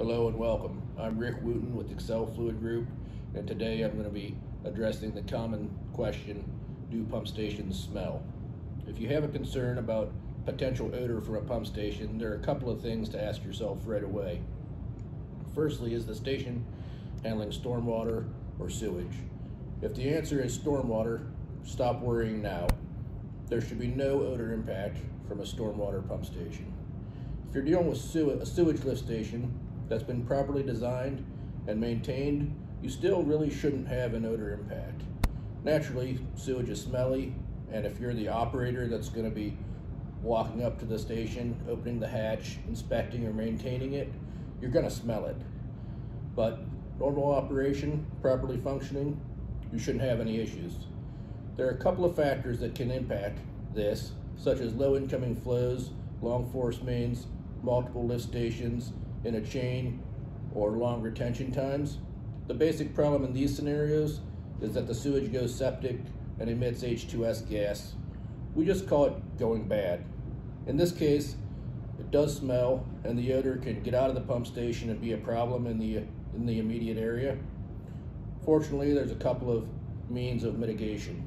Hello and welcome. I'm Rick Wooten with Excel Fluid Group, and today I'm going to be addressing the common question, do pump stations smell? If you have a concern about potential odor from a pump station, there are a couple of things to ask yourself right away. Firstly, is the station handling stormwater or sewage? If the answer is stormwater, stop worrying now. There should be no odor impact from a stormwater pump station. If you're dealing with a sewage lift station that's been properly designed and maintained, you still really shouldn't have an odor impact. Naturally, sewage is smelly, and if you're the operator that's going to be walking up to the station, opening the hatch, inspecting or maintaining it, you're going to smell it. But normal operation, properly functioning, you shouldn't have any issues. There are a couple of factors that can impact this, such as low incoming flows, long force mains, multiple lift stations in a chain, or long retention times. The basic problem in these scenarios is that the sewage goes septic and emits H2S gas. We just call it going bad. In this case, it does smell and the odor can get out of the pump station and be a problem in the, in the immediate area. Fortunately, there's a couple of means of mitigation.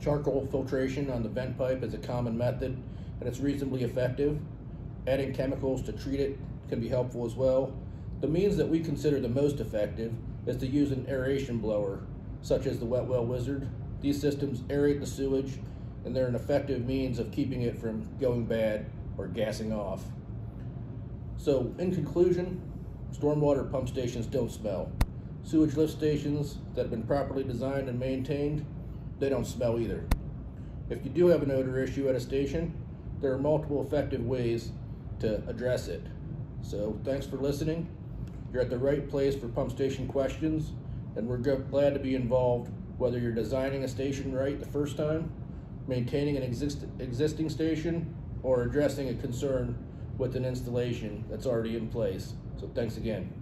Charcoal filtration on the vent pipe is a common method and it's reasonably effective. Adding chemicals to treat it can be helpful as well. The means that we consider the most effective is to use an aeration blower, such as the Wet Well Wizard. These systems aerate the sewage, and they're an effective means of keeping it from going bad or gassing off. So, in conclusion, stormwater pump stations don't smell. Sewage lift stations that have been properly designed and maintained, they don't smell either. If you do have an odor issue at a station, there are multiple effective ways to address it. So thanks for listening. You're at the right place for pump station questions, and we're glad to be involved whether you're designing a station right the first time, maintaining an exist existing station, or addressing a concern with an installation that's already in place. So thanks again.